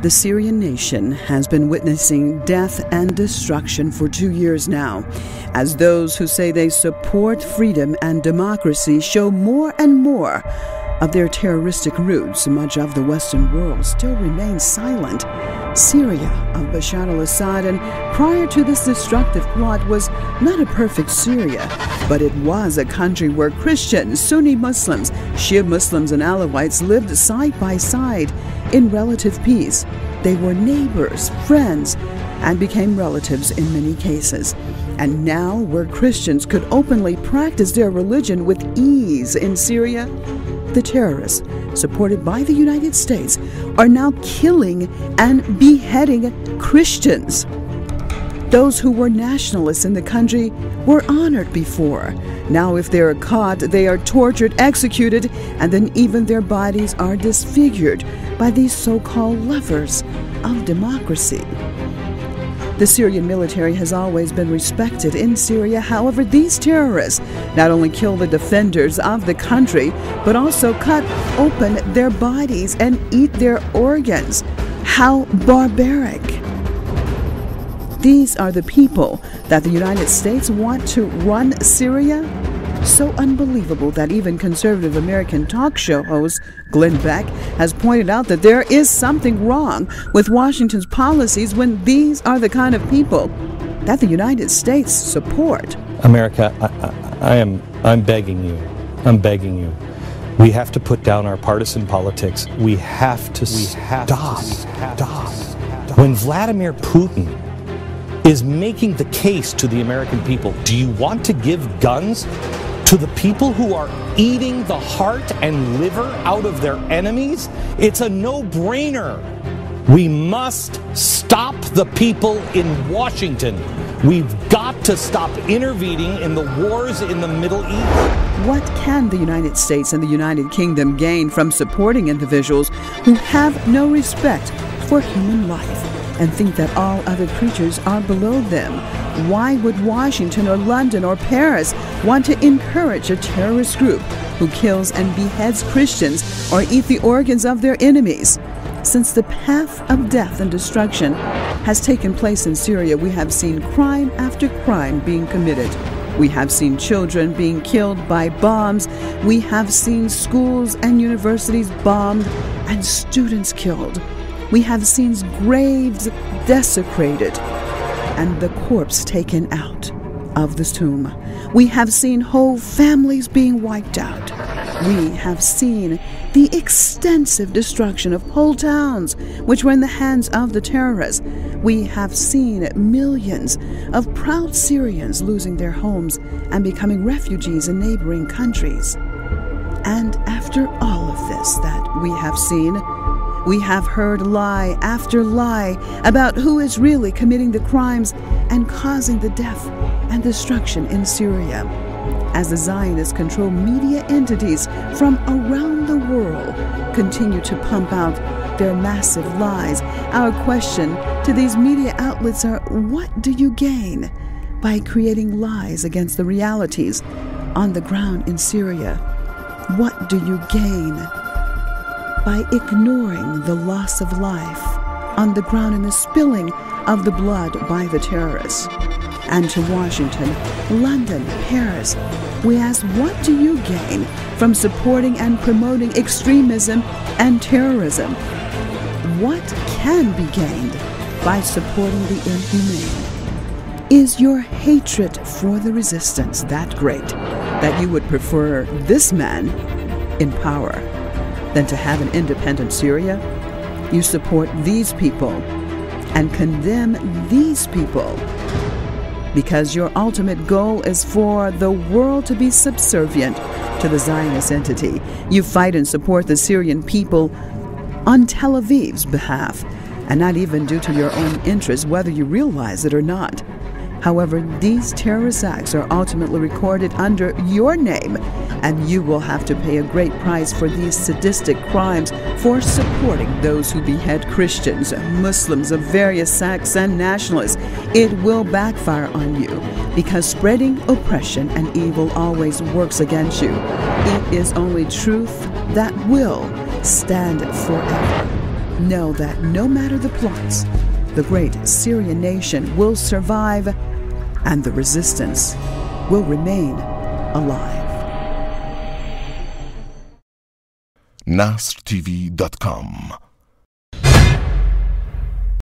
The Syrian nation has been witnessing death and destruction for two years now, as those who say they support freedom and democracy show more and more of their terroristic roots, much of the Western world still remains silent. Syria of Bashar al Assad, and prior to this destructive plot, was not a perfect Syria, but it was a country where Christians, Sunni Muslims, Shia Muslims, and Alawites lived side by side in relative peace. They were neighbors, friends, and became relatives in many cases. And now, where Christians could openly practice their religion with ease in Syria, the terrorists, supported by the United States, are now killing and beheading Christians. Those who were nationalists in the country were honored before. Now, if they are caught, they are tortured, executed, and then even their bodies are disfigured by these so called lovers of democracy. The Syrian military has always been respected in Syria. However, these terrorists not only kill the defenders of the country, but also cut open their bodies and eat their organs. How barbaric! These are the people that the United States want to run Syria? So unbelievable that even conservative American talk show host Glenn Beck has pointed out that there is something wrong with Washington's policies when these are the kind of people that the United States support. America, I, I, I am I'm begging you. I'm begging you. We have to put down our partisan politics. We have to we have. To stop. stop. When Vladimir Putin is making the case to the American people, do you want to give guns to the people who are eating the heart and liver out of their enemies, it's a no brainer. We must stop the people in Washington. We've got to stop intervening in the wars in the Middle East. What can the United States and the United Kingdom gain from supporting individuals who have no respect for human life and think that all other creatures are below them? Why would Washington or London or Paris want to encourage a terrorist group who kills and beheads Christians or eat the organs of their enemies? Since the path of death and destruction has taken place in Syria, we have seen crime after crime being committed. We have seen children being killed by bombs. We have seen schools and universities bombed and students killed. We have seen graves desecrated and the corpse taken out of the tomb. We have seen whole families being wiped out. We have seen the extensive destruction of whole towns which were in the hands of the terrorists. We have seen millions of proud Syrians losing their homes and becoming refugees in neighboring countries. And after all of this that we have seen, we have heard lie after lie about who is really committing the crimes and causing the death and destruction in Syria. As the Zionists control media entities from around the world continue to pump out their massive lies, our question to these media outlets are what do you gain by creating lies against the realities on the ground in Syria? What do you gain? By ignoring the loss of life on the ground and the spilling of the blood by the terrorists. And to Washington, London, Paris, we ask what do you gain from supporting and promoting extremism and terrorism? What can be gained by supporting the inhumane? Is your hatred for the resistance that great that you would prefer this man in power than to have an independent Syria? You support these people and condemn these people because your ultimate goal is for the world to be subservient to the Zionist entity. You fight and support the Syrian people on Tel Aviv's behalf, and not even due to your own interests, whether you realize it or not. However, these terrorist acts are ultimately recorded under your name, and you will have to pay a great price for these sadistic crimes for supporting those who behead Christians, Muslims of various sects, and nationalists. It will backfire on you because spreading oppression and evil always works against you. It is only truth that will stand forever. know that no matter the plots, the great Syrian nation will survive and the resistance will remain alive. NasrTV.com